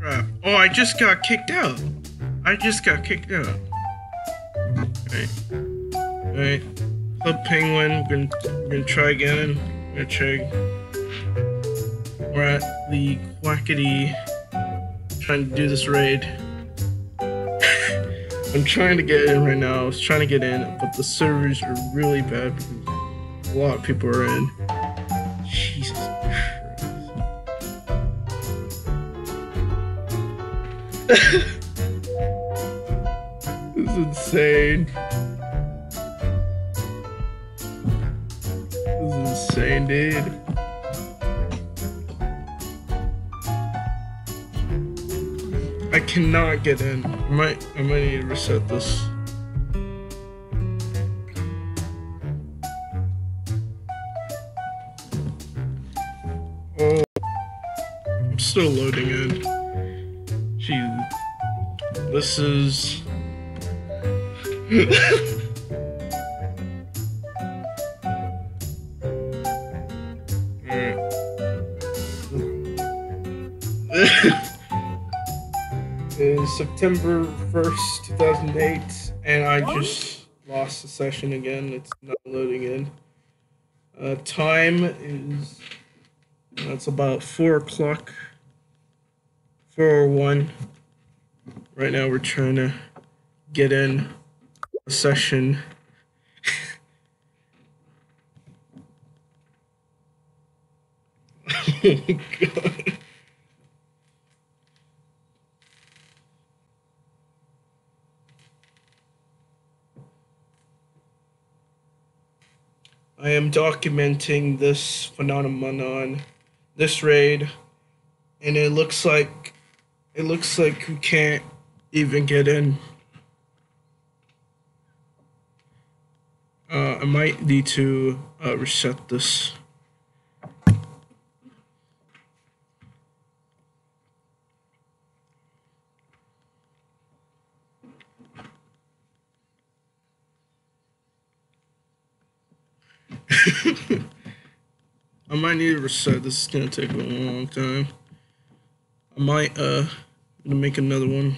Crap. Oh, I just got kicked out. I just got kicked out. Alright. Alright. Club Penguin, gonna, we're gonna try again. We're gonna try. We're at the Quackity. Trying to do this raid. I'm trying to get in right now. I was trying to get in, but the servers are really bad because a lot of people are in. This is insane. This is insane, dude. I cannot get in. I might I might need to reset this. Oh I'm still loading in. This is is September 1st, 2008, and I just lost the session again. It's not loading in. Uh, time is, that's about 4 o'clock, 401. Right now we're trying to get in a session. I am documenting this phenomenon, on this raid, and it looks like it looks like we can't even get in. Uh, I might need to uh, reset this. I might need to reset. This is gonna take a long time. I might uh make another one.